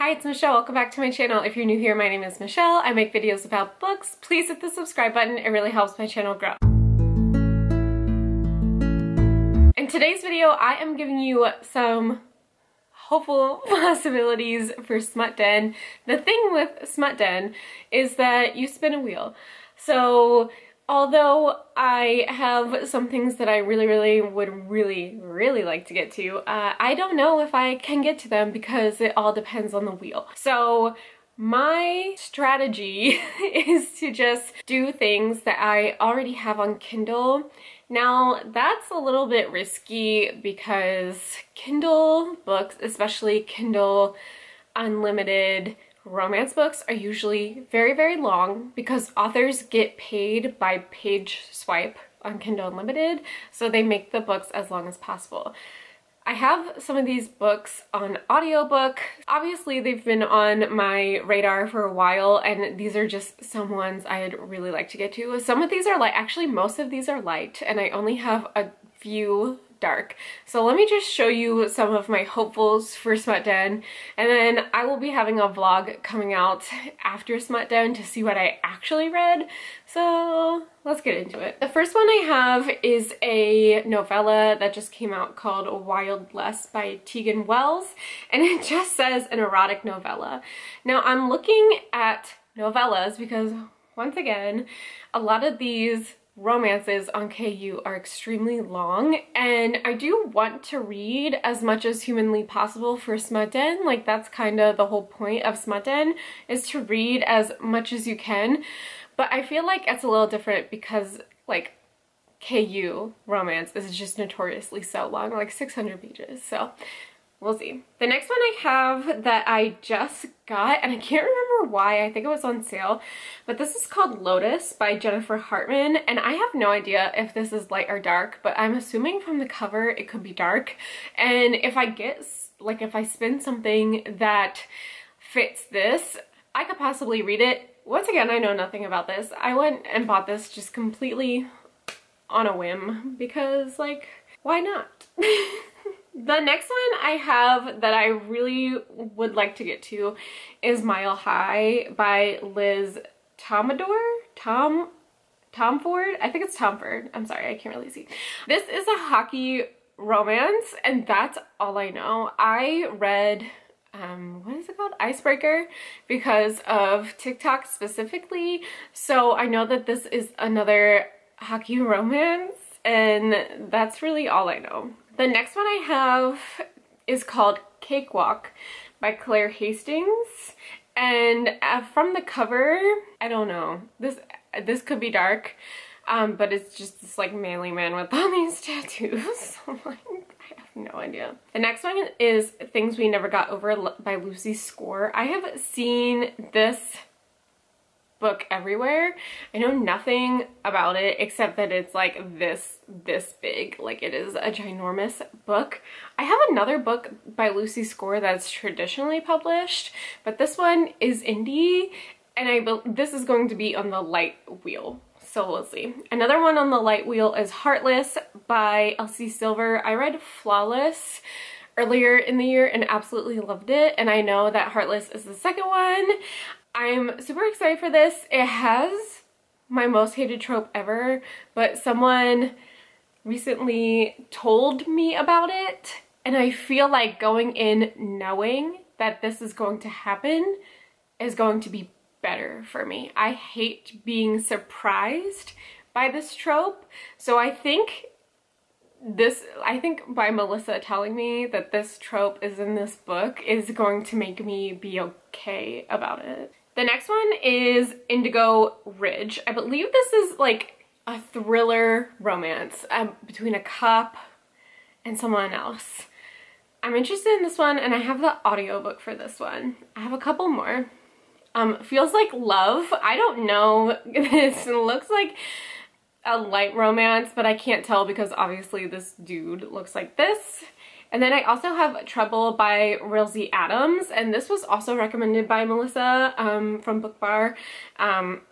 Hi, it's Michelle. Welcome back to my channel. If you're new here, my name is Michelle. I make videos about books. Please hit the subscribe button. It really helps my channel grow. In today's video, I am giving you some hopeful possibilities for Smut Den. The thing with Smut Den is that you spin a wheel. So although I have some things that I really, really would really, really like to get to, uh, I don't know if I can get to them because it all depends on the wheel. So my strategy is to just do things that I already have on Kindle. Now that's a little bit risky because Kindle books, especially Kindle Unlimited, romance books are usually very, very long because authors get paid by page swipe on Kindle Unlimited, so they make the books as long as possible. I have some of these books on audiobook. Obviously, they've been on my radar for a while, and these are just some ones I'd really like to get to. Some of these are light. Actually, most of these are light, and I only have a few dark. So let me just show you some of my hopefuls for Smut Den and then I will be having a vlog coming out after Smut Den to see what I actually read. So let's get into it. The first one I have is a novella that just came out called Wild Lust by Tegan Wells and it just says an erotic novella. Now I'm looking at novellas because once again a lot of these romances on KU are extremely long and I do want to read as much as humanly possible for Smut Den. Like that's kind of the whole point of Smut Den is to read as much as you can. But I feel like it's a little different because like KU romance is just notoriously so long, like 600 pages. So We'll see. The next one I have that I just got, and I can't remember why, I think it was on sale, but this is called Lotus by Jennifer Hartmann, and I have no idea if this is light or dark, but I'm assuming from the cover it could be dark, and if I get, like if I spin something that fits this, I could possibly read it. Once again, I know nothing about this. I went and bought this just completely on a whim because, like, why not? The next one I have that I really would like to get to is Mile High by Liz Tomador? Tom Tom Ford? I think it's Tom Ford. I'm sorry, I can't really see. This is a hockey romance and that's all I know. I read um, what is it called? Icebreaker because of TikTok specifically. So I know that this is another hockey romance and that's really all I know. The next one I have is called Cakewalk by Claire Hastings. And uh, from the cover, I don't know, this this could be dark, um, but it's just this like manly man with all these tattoos. like, I have no idea. The next one is Things We Never Got Over by Lucy Score. I have seen this book everywhere. I know nothing about it except that it's like this, this big. Like it is a ginormous book. I have another book by Lucy Score that's traditionally published, but this one is indie and I this is going to be on the light wheel. So we'll see. Another one on the light wheel is Heartless by Elsie Silver. I read Flawless earlier in the year and absolutely loved it and I know that Heartless is the second one. I'm super excited for this. It has my most hated trope ever, but someone recently told me about it and I feel like going in knowing that this is going to happen is going to be better for me. I hate being surprised by this trope, so I think this I think by Melissa telling me that this trope is in this book is going to make me be okay about it. The next one is Indigo Ridge. I believe this is like a thriller romance um, between a cop and someone else. I'm interested in this one and I have the audiobook for this one. I have a couple more. Um, feels like love. I don't know. this looks like a light romance, but I can't tell because obviously this dude looks like this. And then I also have Trouble by Rilsey Adams, and this was also recommended by Melissa um, from Book Bar. Um,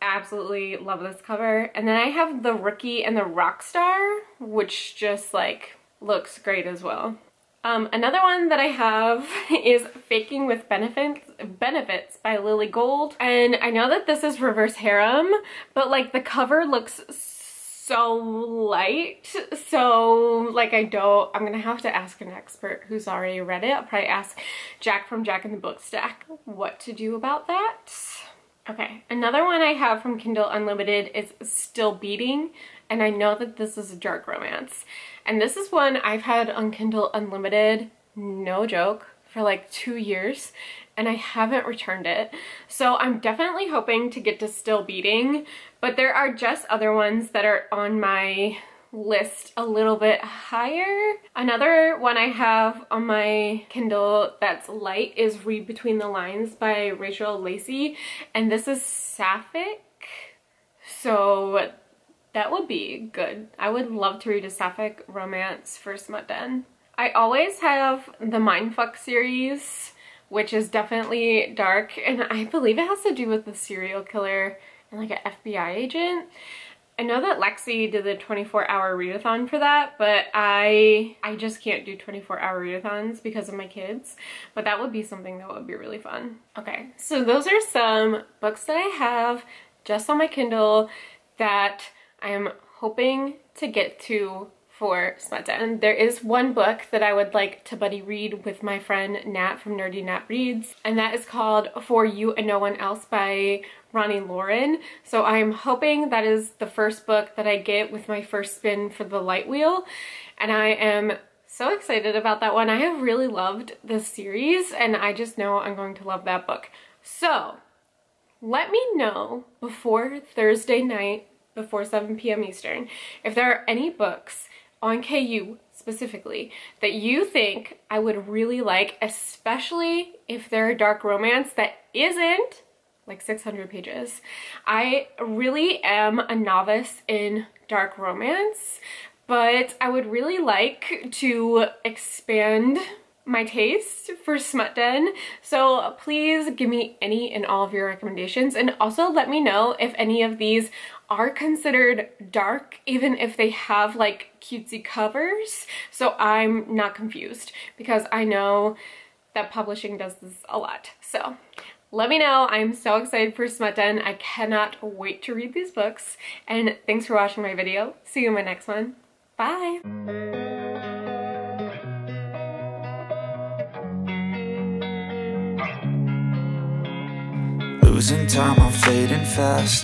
absolutely love this cover. And then I have The Rookie and the Rock Star, which just like looks great as well. Um, another one that I have is Faking with Benefits, Benefits by Lily Gold. And I know that this is reverse harem, but like the cover looks so light. So like I don't, I'm gonna have to ask an expert who's already read it. I'll probably ask Jack from Jack in the Book Stack what to do about that. Okay, another one I have from Kindle Unlimited is Still Beating. And I know that this is a dark romance. And this is one I've had on Kindle Unlimited, no joke, for like two years and I haven't returned it. So I'm definitely hoping to get to Still Beating, but there are just other ones that are on my list a little bit higher. Another one I have on my Kindle that's light is Read Between the Lines by Rachel Lacey, and this is sapphic. So that would be good. I would love to read a sapphic romance for Smut Den. I always have the Mindfuck series which is definitely dark and I believe it has to do with the serial killer and like an FBI agent. I know that Lexi did the 24 hour readathon for that, but I I just can't do 24 hour readathons because of my kids, but that would be something that would be really fun. Okay, so those are some books that I have just on my Kindle that I am hoping to get to for Smut Den. There is one book that I would like to buddy read with my friend Nat from Nerdy Nat Reads, and that is called For You and No One Else by Ronnie Lauren. So I'm hoping that is the first book that I get with my first spin for the light wheel, and I am so excited about that one. I have really loved this series, and I just know I'm going to love that book. So, let me know before Thursday night, before 7 p.m. Eastern, if there are any books on KU specifically that you think I would really like, especially if they're a dark romance that isn't like 600 pages. I really am a novice in dark romance, but I would really like to expand my taste for Smut Den. So please give me any and all of your recommendations and also let me know if any of these are considered dark even if they have like cutesy covers. So I'm not confused because I know that publishing does this a lot. So let me know. I'm so excited for Smut Den. I cannot wait to read these books. And thanks for watching my video. See you in my next one. Bye! Losing time, I'm fading fast